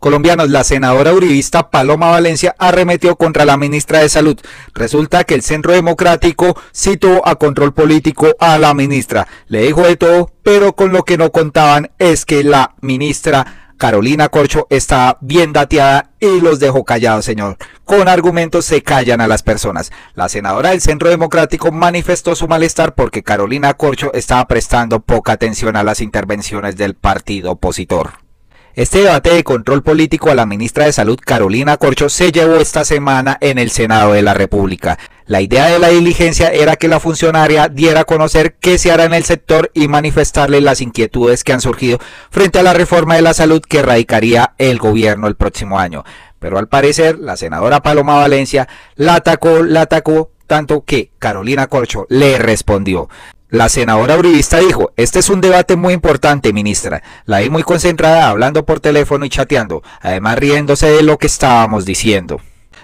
Colombianos, la senadora uribista Paloma Valencia arremetió contra la ministra de Salud. Resulta que el Centro Democrático citó a control político a la ministra. Le dijo de todo, pero con lo que no contaban es que la ministra Carolina Corcho está bien dateada y los dejó callados, señor. Con argumentos se callan a las personas. La senadora del Centro Democrático manifestó su malestar porque Carolina Corcho estaba prestando poca atención a las intervenciones del partido opositor. Este debate de control político a la ministra de Salud, Carolina Corcho, se llevó esta semana en el Senado de la República. La idea de la diligencia era que la funcionaria diera a conocer qué se hará en el sector y manifestarle las inquietudes que han surgido frente a la reforma de la salud que radicaría el gobierno el próximo año. Pero al parecer, la senadora Paloma Valencia la atacó, la atacó tanto que Carolina Corcho le respondió. La senadora uribista dijo, este es un debate muy importante, ministra. La vi muy concentrada hablando por teléfono y chateando, además riéndose de lo que estábamos diciendo.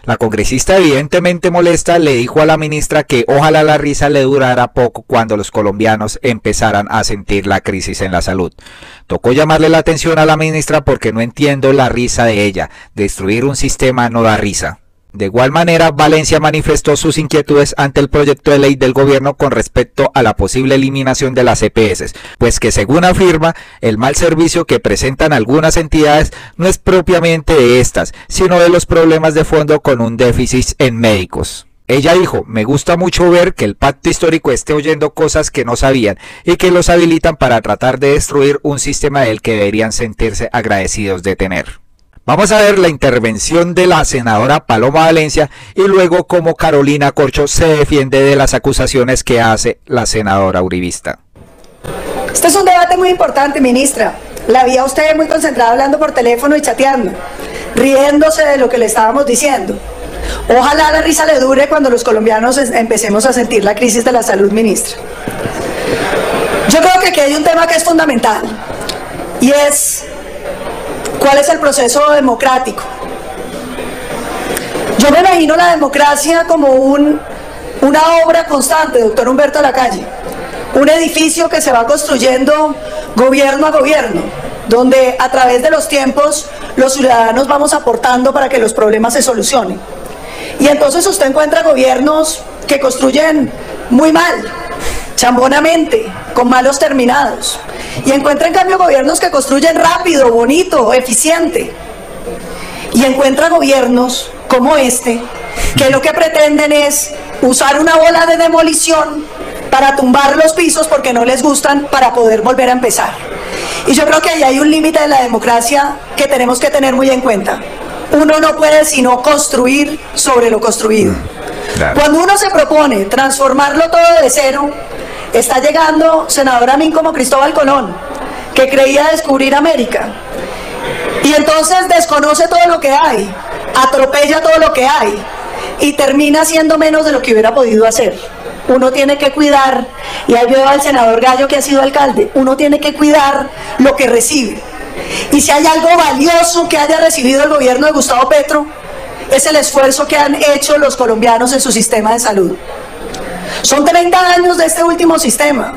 La congresista evidentemente molesta le dijo a la ministra que ojalá la risa le durara poco cuando los colombianos empezaran a sentir la crisis en la salud. Tocó llamarle la atención a la ministra porque no entiendo la risa de ella. Destruir un sistema no da risa. De igual manera, Valencia manifestó sus inquietudes ante el proyecto de ley del gobierno con respecto a la posible eliminación de las EPS, pues que según afirma, el mal servicio que presentan algunas entidades no es propiamente de estas, sino de los problemas de fondo con un déficit en médicos. Ella dijo, me gusta mucho ver que el pacto histórico esté oyendo cosas que no sabían y que los habilitan para tratar de destruir un sistema del que deberían sentirse agradecidos de tener. Vamos a ver la intervención de la senadora Paloma Valencia y luego cómo Carolina Corcho se defiende de las acusaciones que hace la senadora uribista. Este es un debate muy importante, ministra. La vi a usted muy concentrada hablando por teléfono y chateando, riéndose de lo que le estábamos diciendo. Ojalá la risa le dure cuando los colombianos empecemos a sentir la crisis de la salud, ministra. Yo creo que aquí hay un tema que es fundamental y es ¿Cuál es el proceso democrático? Yo me imagino la democracia como un, una obra constante, doctor Humberto de la Calle, un edificio que se va construyendo gobierno a gobierno, donde a través de los tiempos los ciudadanos vamos aportando para que los problemas se solucionen. Y entonces usted encuentra gobiernos que construyen muy mal, chambonamente, con malos terminados. Y encuentra en cambio gobiernos que construyen rápido, bonito, eficiente. Y encuentra gobiernos como este, que lo que pretenden es usar una bola de demolición para tumbar los pisos porque no les gustan para poder volver a empezar. Y yo creo que ahí hay un límite de la democracia que tenemos que tener muy en cuenta. Uno no puede sino construir sobre lo construido. Cuando uno se propone transformarlo todo de cero, Está llegando senador a mí como Cristóbal Colón, que creía descubrir América. Y entonces desconoce todo lo que hay, atropella todo lo que hay y termina siendo menos de lo que hubiera podido hacer. Uno tiene que cuidar, y ahí veo al senador Gallo que ha sido alcalde, uno tiene que cuidar lo que recibe. Y si hay algo valioso que haya recibido el gobierno de Gustavo Petro, es el esfuerzo que han hecho los colombianos en su sistema de salud. Son 30 años de este último sistema,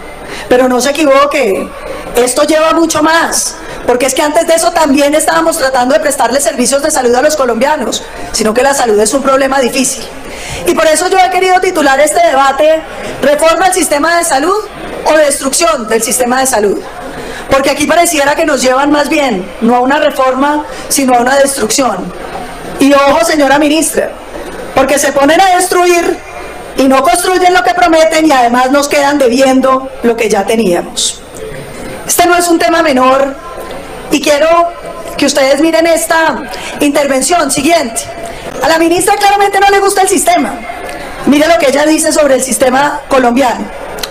pero no se equivoque, esto lleva mucho más, porque es que antes de eso también estábamos tratando de prestarle servicios de salud a los colombianos, sino que la salud es un problema difícil. Y por eso yo he querido titular este debate, reforma del sistema de salud o destrucción del sistema de salud. Porque aquí pareciera que nos llevan más bien, no a una reforma, sino a una destrucción. Y ojo, señora ministra, porque se ponen a destruir y no construyen lo que prometen y además nos quedan debiendo lo que ya teníamos. Este no es un tema menor y quiero que ustedes miren esta intervención siguiente. A la ministra claramente no le gusta el sistema. Mire lo que ella dice sobre el sistema colombiano.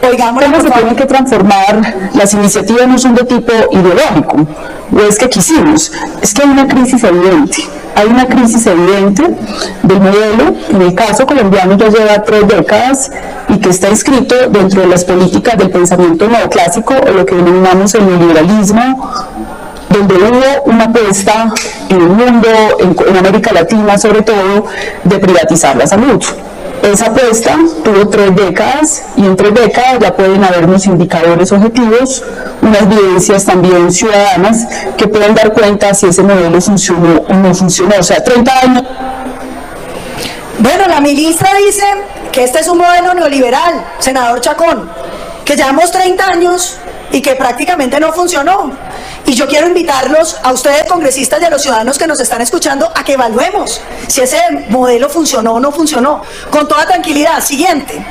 Oigamos, ¿Cómo se tienen que transformar? Las iniciativas no son de tipo ideológico, o es que quisimos. Es que hay una crisis evidente hay una crisis evidente del modelo, en el caso colombiano ya lleva tres décadas y que está inscrito dentro de las políticas del pensamiento neoclásico o lo que denominamos el neoliberalismo, donde hubo una apuesta en el mundo, en, América Latina sobre todo, de privatizar la salud. Esa apuesta tuvo tres décadas y en tres décadas ya pueden haber unos indicadores objetivos, unas evidencias también ciudadanas que pueden dar cuenta si ese modelo funcionó o no funcionó. O sea, 30 años. Bueno, la ministra dice que este es un modelo neoliberal, senador Chacón, que llevamos 30 años y que prácticamente no funcionó. Y yo quiero invitarlos a ustedes, congresistas y a los ciudadanos que nos están escuchando, a que evaluemos si ese modelo funcionó o no funcionó. Con toda tranquilidad. Siguiente.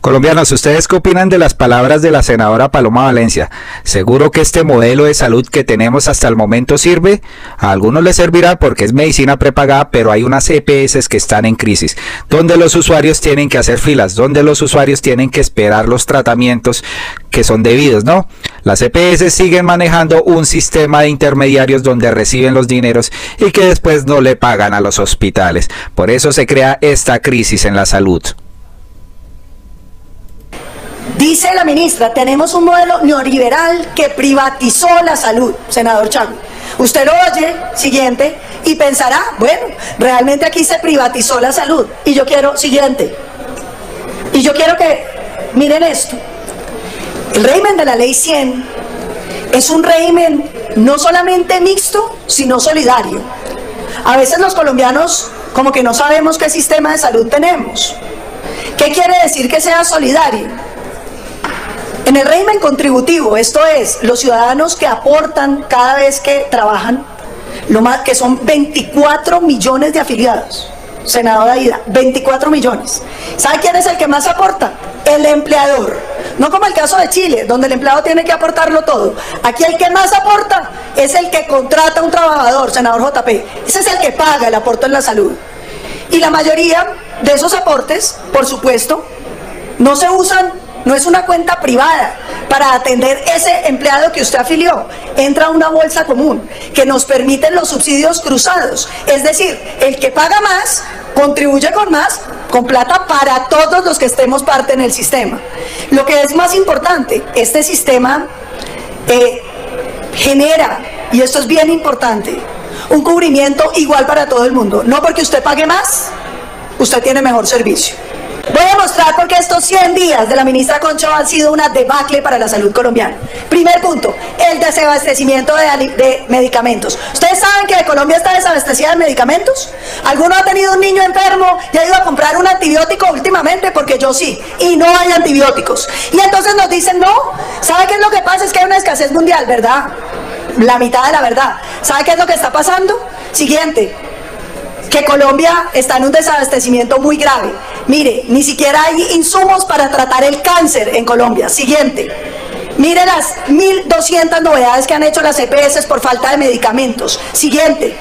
Colombianos, ¿ustedes qué opinan de las palabras de la senadora Paloma Valencia? ¿Seguro que este modelo de salud que tenemos hasta el momento sirve? A algunos les servirá porque es medicina prepagada, pero hay unas EPS que están en crisis, donde los usuarios tienen que hacer filas, donde los usuarios tienen que esperar los tratamientos que son debidos, ¿no? Las EPS siguen manejando un sistema de intermediarios donde reciben los dineros y que después no le pagan a los hospitales. Por eso se crea esta crisis en la salud. Dice la ministra, tenemos un modelo neoliberal que privatizó la salud, senador Chago. Usted lo oye, siguiente, y pensará, bueno, realmente aquí se privatizó la salud. Y yo quiero, siguiente, y yo quiero que miren esto. El régimen de la ley 100 es un régimen no solamente mixto, sino solidario. A veces los colombianos como que no sabemos qué sistema de salud tenemos. ¿Qué quiere decir que sea solidario? En el régimen contributivo, esto es, los ciudadanos que aportan cada vez que trabajan, lo más, que son 24 millones de afiliados. Senadora Aida, 24 millones. ¿Sabe quién es el que más aporta? El empleador. No como el caso de Chile, donde el empleado tiene que aportarlo todo. Aquí el que más aporta es el que contrata a un trabajador, senador JP. Ese es el que paga el aporte en la salud. Y la mayoría de esos aportes, por supuesto, no se usan no es una cuenta privada para atender ese empleado que usted afilió. Entra una bolsa común que nos permite los subsidios cruzados. Es decir, el que paga más contribuye con más, con plata para todos los que estemos parte en el sistema. Lo que es más importante, este sistema eh, genera, y esto es bien importante, un cubrimiento igual para todo el mundo. No porque usted pague más, usted tiene mejor servicio. Voy a mostrar por qué estos 100 días de la ministra Concho han sido una debacle para la salud colombiana. Primer punto, el desabastecimiento de, medicamentos. ¿Ustedes saben que Colombia está desabastecida de medicamentos? ¿Alguno ha tenido un niño enfermo y ha ido a comprar un antibiótico últimamente? Porque yo sí, y no hay antibióticos. Y entonces nos dicen, no, ¿sabe qué es lo que pasa? Es que hay una escasez mundial, ¿verdad? La mitad de la verdad. ¿Sabe qué es lo que está pasando? Siguiente, que Colombia está en un desabastecimiento muy grave. Mire, ni siquiera hay insumos para tratar el cáncer en Colombia. Siguiente. Mire las 1.200 novedades que han hecho las EPS por falta de medicamentos. Siguiente.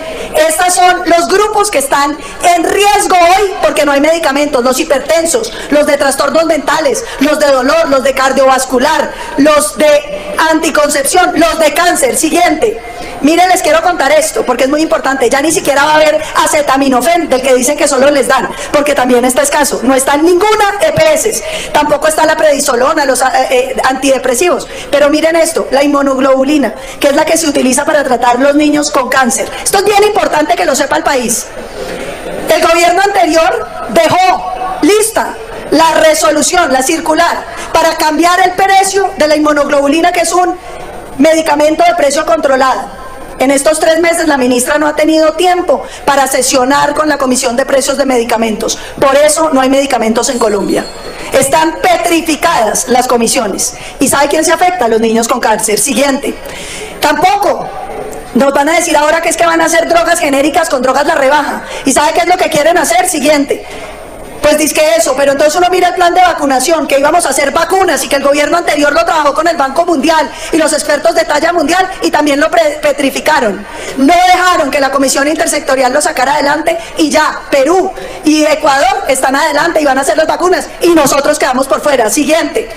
Estos son los grupos que están en riesgo hoy porque no hay medicamentos. Los hipertensos, los de trastornos mentales, los de dolor, los de cardiovascular, los de anticoncepción, los de cáncer. Siguiente. Miren, les quiero contar esto porque es muy importante. Ya ni siquiera va a haber acetaminofén del que dicen que solo les dan, porque también está escaso. No está en ninguna EPS. Tampoco está la predisolona, los eh, eh, antidepresivos. Pero miren esto, la inmunoglobulina, que es la que se utiliza para tratar los niños con cáncer. Esto es bien importante que lo sepa el país. El gobierno anterior dejó lista la resolución, la circular, para cambiar el precio de la inmunoglobulina, que es un medicamento de precio controlado. En estos tres meses la ministra no ha tenido tiempo para sesionar con la Comisión de Precios de Medicamentos. Por eso no hay medicamentos en Colombia. Están petrificadas las comisiones. ¿Y sabe quién se afecta? Los niños con cáncer. Siguiente. Tampoco nos van a decir ahora que es que van a hacer drogas genéricas con drogas la rebaja. ¿Y sabe qué es lo que quieren hacer? Siguiente. Pues dice que eso, pero entonces uno mira el plan de vacunación, que íbamos a hacer vacunas y que el gobierno anterior lo trabajó con el Banco Mundial y los expertos de talla mundial y también lo petrificaron. No dejaron que la Comisión Intersectorial lo sacara adelante y ya Perú y Ecuador están adelante y van a hacer las vacunas y nosotros quedamos por fuera. Siguiente.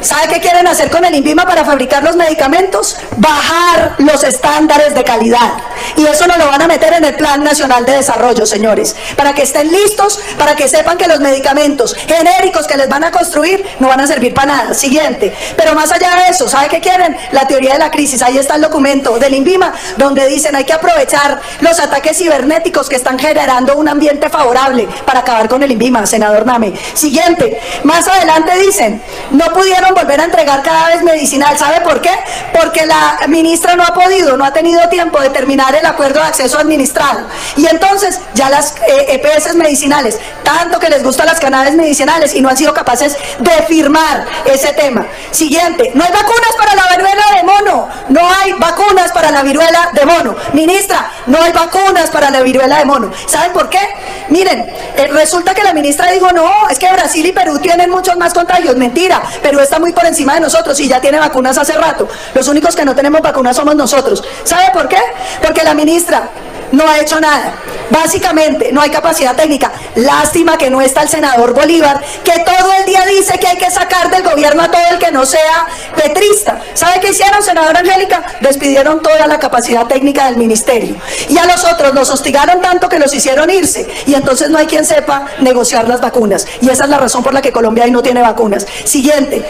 ¿Sabe qué quieren hacer con el INVIMA para fabricar los medicamentos? Bajar los estándares de calidad. Y eso no lo van a meter en el Plan Nacional de Desarrollo, señores. Para que estén listos, para que sepan que los medicamentos genéricos que les van a construir no van a servir para nada. Siguiente. Pero más allá de eso, ¿sabe qué quieren? La teoría de la crisis. Ahí está el documento del INVIMA, donde dicen hay que aprovechar los ataques cibernéticos que están generando un ambiente favorable para acabar con el INVIMA, senador Name. Siguiente. Más adelante dicen, no pudieron volver a entregar cada vez medicinal. ¿Sabe por qué? Porque la ministra no ha podido, no ha tenido tiempo de terminar el acuerdo de acceso administrado. Y entonces ya las EPS eh, e medicinales, tanto que les gustan las cannabis medicinales y no han sido capaces de firmar ese tema. Siguiente, no hay vacunas para la viruela de mono, no hay vacunas para la viruela de mono. Ministra, no hay vacunas para la viruela de mono. ¿Saben por qué? Miren, eh, resulta que la ministra dijo, no, es que Brasil y Perú tienen muchos más contagios. Mentira, Perú está muy por encima de nosotros y ya tiene vacunas hace rato. Los únicos que no tenemos vacunas somos nosotros. ¿Sabe por qué? Porque la ministra no ha hecho nada. Básicamente, no hay capacidad técnica. Lástima que no está el senador Bolívar, que todo el día dice que hay que sacar del gobierno a todo el que no sea petrista. ¿Sabe qué hicieron, senadora Angélica? Despidieron toda la capacidad técnica del ministerio. Y a los otros los hostigaron tanto que los hicieron irse. Y entonces no hay quien sepa negociar las vacunas. Y esa es la razón por la que Colombia ahí no tiene vacunas. Siguiente.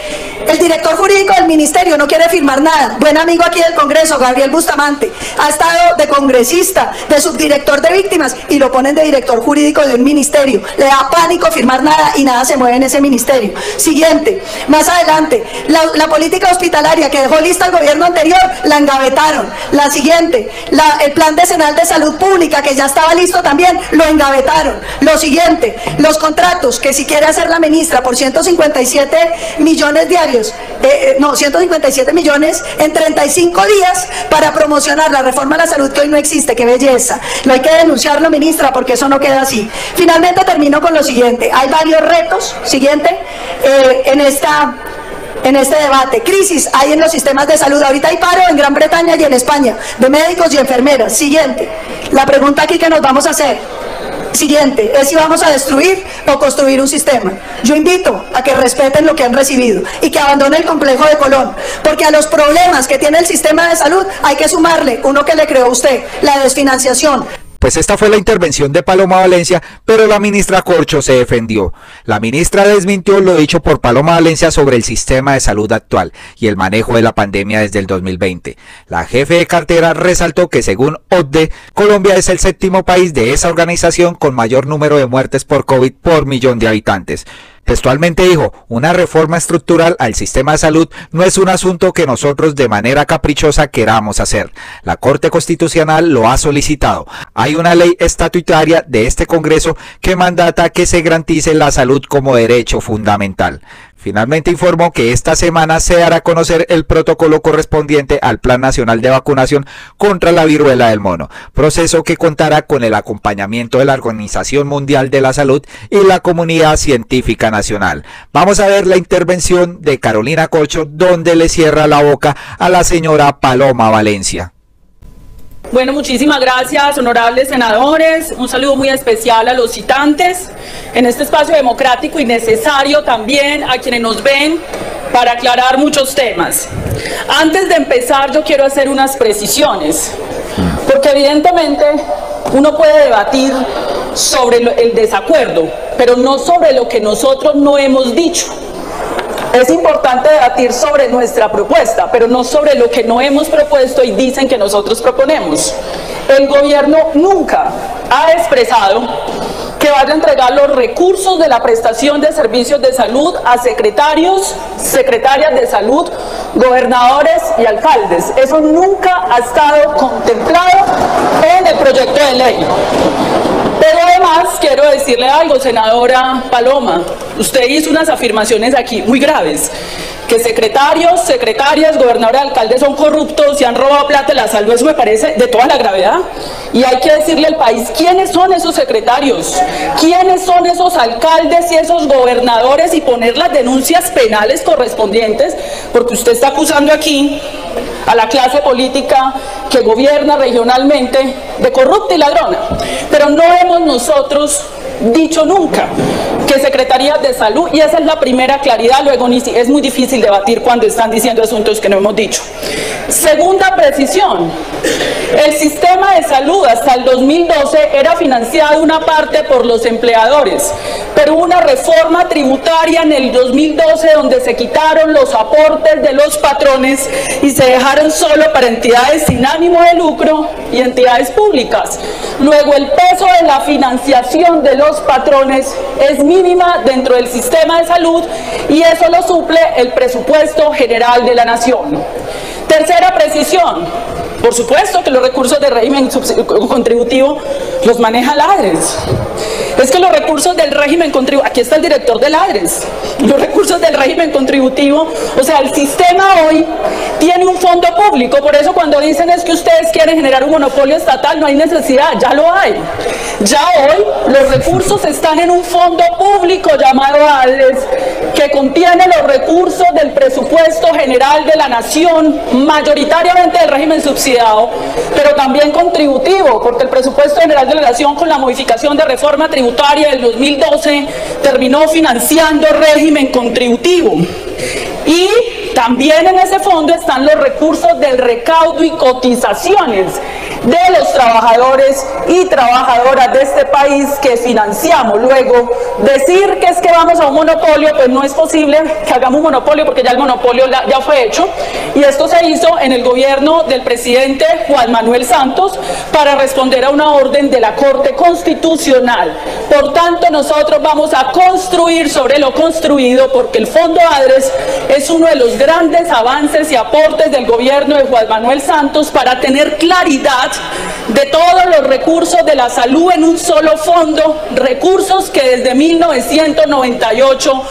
El director jurídico del ministerio no quiere firmar nada. Buen amigo aquí del Congreso, Gabriel Bustamante, ha estado de congresista, de subdirector de víctimas y lo ponen de director jurídico de un ministerio. Le da pánico firmar nada y nada se mueve en ese ministerio. Siguiente, más adelante, la, política hospitalaria que dejó lista el gobierno anterior, la engavetaron. La siguiente, el plan decenal de salud pública que ya estaba listo también, lo engavetaron. Lo siguiente, los contratos que si quiere hacer la ministra por 157 millones diarios, eh, eh, no, 157 millones en 35 días para promocionar la reforma a la salud que hoy no existe, qué belleza. Lo hay que denunciarlo, ministra, porque eso no queda así. Finalmente termino con lo siguiente. Hay varios retos, siguiente, eh, en esta en este debate. Crisis hay en los sistemas de salud. Ahorita hay paro en Gran Bretaña y en España de médicos y enfermeras. Siguiente. La pregunta aquí que nos vamos a hacer. Siguiente, es si vamos a destruir o construir un sistema. Yo invito a que respeten lo que han recibido y que abandonen el complejo de Colón, porque a los problemas que tiene el sistema de salud hay que sumarle uno que le creó usted, la desfinanciación. Pues esta fue la intervención de Paloma Valencia, pero la ministra Corcho se defendió. La ministra desmintió lo dicho por Paloma Valencia sobre el sistema de salud actual y el manejo de la pandemia desde el 2020. La jefe de cartera resaltó que según ODE, Colombia es el séptimo país de esa organización con mayor número de muertes por COVID por millón de habitantes. Textualmente dijo, una reforma estructural al sistema de salud no es un asunto que nosotros de manera caprichosa queramos hacer. La Corte Constitucional lo ha solicitado. Hay una ley estatutaria de este Congreso que mandata que se garantice la salud como derecho fundamental. Finalmente informó que esta semana se hará conocer el protocolo correspondiente al Plan Nacional de Vacunación contra la viruela del mono, proceso que contará con el acompañamiento de la Organización Mundial de la Salud y la comunidad científica nacional. Vamos a ver la intervención de Carolina Cocho, donde le cierra la boca a la señora Paloma Valencia. Bueno, muchísimas gracias, honorables senadores. Un saludo muy especial a los citantes en este espacio democrático y necesario también a quienes nos ven para aclarar muchos temas. Antes de empezar, yo quiero hacer unas precisiones, porque evidentemente uno puede debatir sobre el desacuerdo, pero no sobre lo que nosotros no hemos dicho. Es importante debatir sobre nuestra propuesta, pero no sobre lo que no hemos propuesto y dicen que nosotros proponemos. El gobierno nunca ha expresado que vaya a entregar los recursos de la prestación de servicios de salud a secretarios, secretarias de salud, gobernadores y alcaldes. Eso nunca ha estado contemplado en el proyecto de ley. Pero además quiero decirle algo, senadora Paloma, usted hizo unas afirmaciones aquí muy graves, que secretarios, secretarias, gobernadores, alcaldes son corruptos y han robado plata la salud, eso me parece de toda la gravedad. Y hay que decirle al país quiénes son esos secretarios, quiénes son esos alcaldes y esos gobernadores y poner las denuncias penales correspondientes, porque usted está acusando aquí a la clase política que gobierna regionalmente de corrupta y ladrona. Pero no hemos nosotros dicho nunca que Secretaría de Salud, y esa es la primera claridad, luego es muy difícil debatir cuando están diciendo asuntos que no hemos dicho. Segunda precisión, el sistema de salud hasta el 2012 era financiado una parte por los empleadores, pero hubo una reforma tributaria en el 2012 donde se quitaron los aportes de los patrones y se dejaron solo para entidades sin ánimo de lucro y entidades públicas. Luego el peso de la financiación de los patrones es mínima dentro del sistema de salud y eso lo suple el presupuesto general de la nación. Tercera precisión, por supuesto que los recursos de régimen contributivo los maneja Ladres. Es que los recursos del régimen contributivo, aquí está el director de Ladres, del régimen contributivo, o sea, el sistema hoy tiene un fondo público, por eso cuando dicen es que ustedes quieren generar un monopolio estatal, no hay necesidad, ya lo hay. Ya hoy los recursos están en un fondo público llamado ADES, que contiene los recursos del presupuesto general de la nación, mayoritariamente del régimen subsidiado, pero también contributivo, porque el presupuesto general de la nación con la modificación de reforma tributaria del 2012 terminó financiando régimen contributivo. Y también en ese fondo están los recursos del recaudo y cotizaciones de los trabajadores y trabajadoras de este país que financiamos. Luego, decir que es que vamos a un monopolio, pues no es posible que hagamos un monopolio porque ya el monopolio ya fue hecho. Y esto se hizo en el gobierno del presidente Juan Manuel Santos para responder a una orden de la Corte Constitucional. Por tanto, nosotros vamos a construir sobre lo construido porque el Fondo ADRES es uno de los grandes avances y aportes del gobierno de Juan Manuel Santos para tener claridad de todos los recursos de la salud en un solo fondo, recursos que desde 1998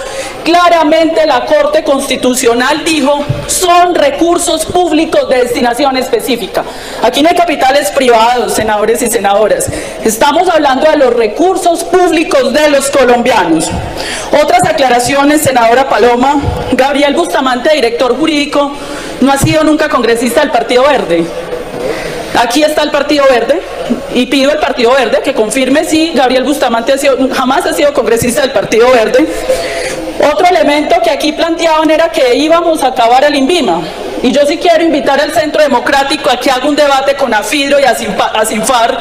claramente la Corte Constitucional dijo son recursos públicos de destinación específica. Aquí no hay capitales privados, senadores y senadoras. Estamos hablando de los recursos públicos de los colombianos. Otras aclaraciones, senadora Paloma. Gabriel Bustamante, director jurídico, no ha sido nunca congresista del Partido Verde. Aquí está el Partido Verde y pido al Partido Verde que confirme si Gabriel Bustamante jamás ha sido congresista del Partido Verde. Otro elemento que aquí planteaban era que íbamos a acabar el INVIMA. Y yo sí quiero invitar al Centro Democrático a que haga un debate con AFIDRO y ASINFAR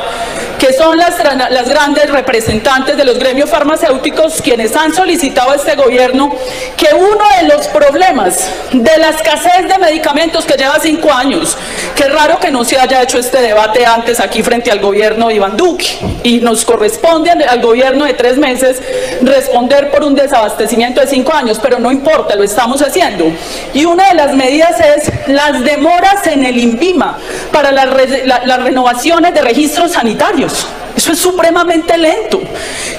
que son las, grandes representantes de los gremios farmacéuticos quienes han solicitado a este gobierno que uno de los problemas de la escasez de medicamentos que lleva cinco años, que raro que no se haya hecho este debate antes aquí frente al gobierno de Iván Duque, y nos corresponde al gobierno de tres meses responder por un desabastecimiento de cinco años, pero no importa, lo estamos haciendo. Y una de las medidas es las demoras en el INVIMA para las, las renovaciones de registros sanitarios. Eso es supremamente lento.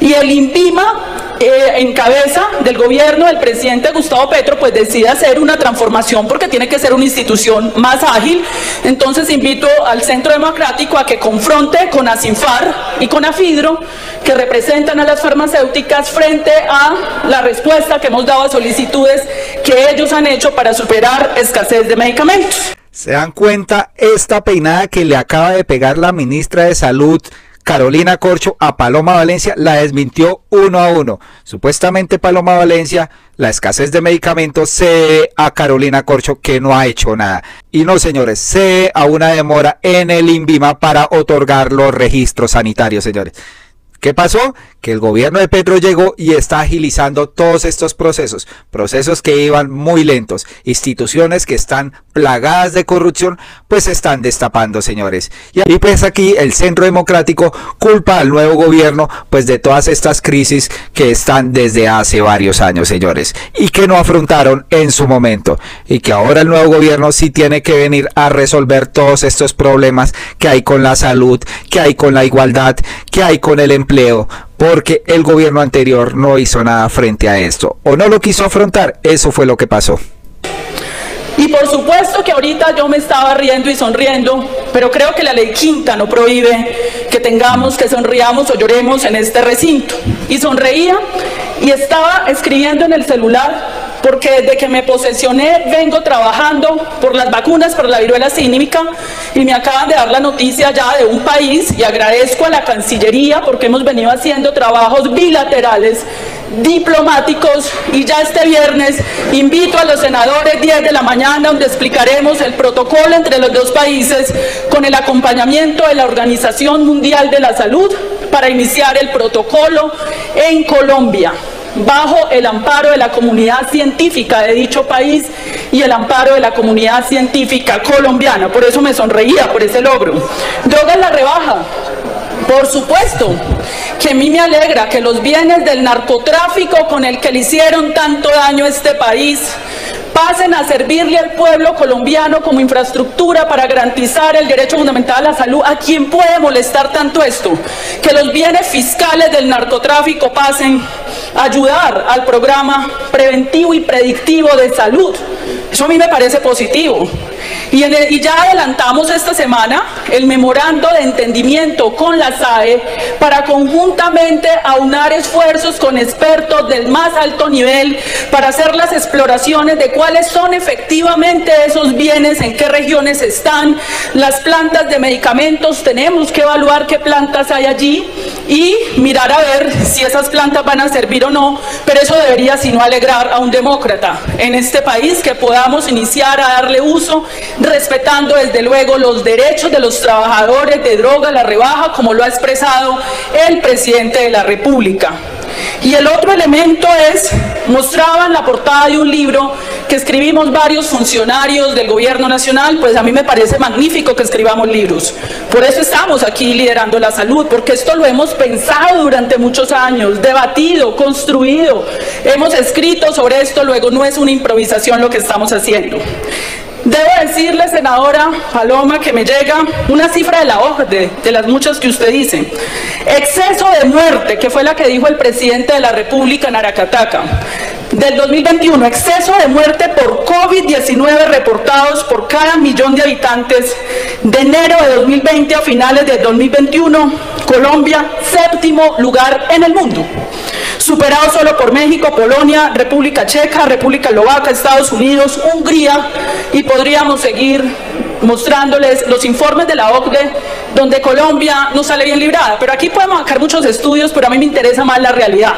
Y el INVIMA eh, en cabeza del gobierno del presidente Gustavo Petro, pues decide hacer una transformación porque tiene que ser una institución más ágil. Entonces invito al Centro Democrático a que confronte con ASINFAR y con AFIDRO, que representan a las farmacéuticas frente a la respuesta que hemos dado a solicitudes que ellos han hecho para superar escasez de medicamentos. ¿Se dan cuenta esta peinada que le acaba de pegar la ministra de Salud? Carolina Corcho a Paloma Valencia la desmintió uno a uno. Supuestamente Paloma Valencia, la escasez de medicamentos se a Carolina Corcho que no ha hecho nada. Y no, señores, se a una demora en el INVIMA para otorgar los registros sanitarios, señores. ¿Qué pasó? Que el gobierno de Petro llegó y está agilizando todos estos procesos, procesos que iban muy lentos, instituciones que están plagadas de corrupción, pues están destapando, señores. Y pues aquí el Centro Democrático culpa al nuevo gobierno, pues de todas estas crisis que están desde hace varios años, señores, y que no afrontaron en su momento, y que ahora el nuevo gobierno sí tiene que venir a resolver todos estos problemas que hay con la salud, que hay con la igualdad, que hay con el empleo porque el gobierno anterior no hizo nada frente a esto o no lo quiso afrontar. Eso fue lo que pasó. Y por supuesto que ahorita yo me estaba riendo y sonriendo, pero creo que la ley quinta no prohíbe que tengamos, que sonriamos o lloremos en este recinto. Y sonreía y estaba escribiendo en el celular porque desde que me posesioné vengo trabajando por las vacunas para la viruela símica y me acaban de dar la noticia ya de un país y agradezco a la Cancillería porque hemos venido haciendo trabajos bilaterales diplomáticos y ya este viernes invito a los senadores 10 de la mañana donde explicaremos el protocolo entre los dos países con el acompañamiento de la Organización Mundial de la Salud para iniciar el protocolo en Colombia bajo el amparo de la comunidad científica de dicho país y el amparo de la comunidad científica colombiana. Por eso me sonreía, por ese logro. Droga la rebaja. Por supuesto que a mí me alegra que los bienes del narcotráfico con el que le hicieron tanto daño a este país pasen a servirle al pueblo colombiano como infraestructura para garantizar el derecho fundamental a la salud. ¿A quién puede molestar tanto esto? Que los bienes fiscales del narcotráfico pasen a ayudar al programa preventivo y predictivo de salud. Eso a mí me parece positivo. Y, ya adelantamos esta semana el memorando de entendimiento con la SAE para conjuntamente aunar esfuerzos con expertos del más alto nivel para hacer las exploraciones de cuáles son efectivamente esos bienes, en qué regiones están, las plantas de medicamentos, tenemos que evaluar qué plantas hay allí y mirar a ver si esas plantas van a servir o no, pero eso debería sino alegrar a un demócrata en este país que podamos iniciar a darle uso respetando desde luego los derechos de los trabajadores de droga, la rebaja, como lo ha expresado el presidente de la República. Y el otro elemento es, mostraban la portada de un libro que escribimos varios funcionarios del gobierno nacional, pues a mí me parece magnífico que escribamos libros. Por eso estamos aquí liderando la salud, porque esto lo hemos pensado durante muchos años, debatido, construido, hemos escrito sobre esto, luego no es una improvisación lo que estamos haciendo. Debo decirle, senadora Paloma, que me llega una cifra de la hoja de, las muchas que usted dice. Exceso de muerte, que fue la que dijo el presidente de la República en Aracataca. Del 2021, exceso de muerte por COVID-19 reportados por cada millón de habitantes. De enero de 2020 a finales de 2021, Colombia, séptimo lugar en el mundo superado solo por México, Polonia, República Checa, República Eslovaca, Estados Unidos, Hungría y podríamos seguir mostrándoles los informes de la OCDE donde Colombia no sale bien librada. Pero aquí podemos sacar muchos estudios, pero a mí me interesa más la realidad.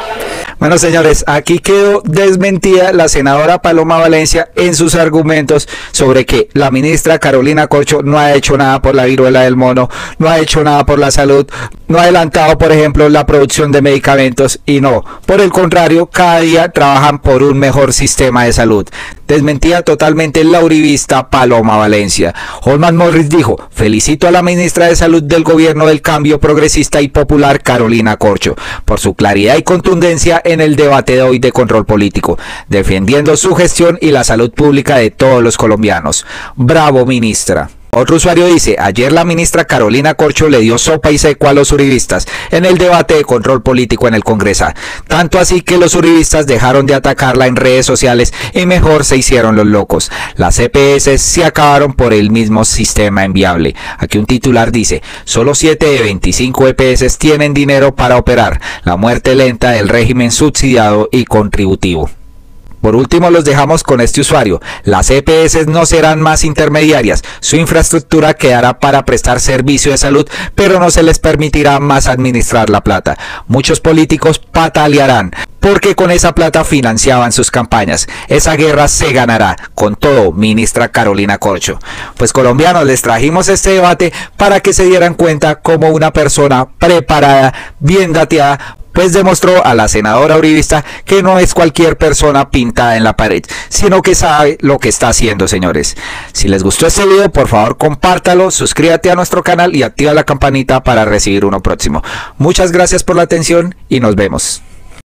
Bueno, señores, aquí quedó desmentida la senadora Paloma Valencia en sus argumentos sobre que la ministra Carolina Corcho no ha hecho nada por la viruela del mono, no ha hecho nada por la salud, no ha adelantado, por ejemplo, la producción de medicamentos y no. Por el contrario, cada día trabajan por un mejor sistema de salud. Desmentía totalmente la uribista Paloma Valencia. Holman Morris dijo, felicito a la ministra de Salud del gobierno del cambio progresista y popular Carolina Corcho por su claridad y contundencia en el debate de hoy de control político, defendiendo su gestión y la salud pública de todos los colombianos. Bravo, ministra. Otro usuario dice, ayer la ministra Carolina Corcho le dio sopa y seco a los uribistas en el debate de control político en el Congreso. Tanto así que los uribistas dejaron de atacarla en redes sociales y mejor se hicieron los locos. Las EPS se acabaron por el mismo sistema enviable. Aquí un titular dice, solo 7 de 25 EPS tienen dinero para operar. La muerte lenta del régimen subsidiado y contributivo. Por último, los dejamos con este usuario. Las EPS no serán más intermediarias. Su infraestructura quedará para prestar servicio de salud, pero no se les permitirá más administrar la plata. Muchos políticos patalearán porque con esa plata financiaban sus campañas. Esa guerra se ganará. Con todo, ministra Carolina Corcho. Pues colombianos, les trajimos este debate para que se dieran cuenta como una persona preparada, bien dateada, pues demostró a la senadora uribista que no es cualquier persona pintada en la pared, sino que sabe lo que está haciendo, señores. Si les gustó este video, por favor compártalo, suscríbete a nuestro canal y activa la campanita para recibir uno próximo. Muchas gracias por la atención y nos vemos.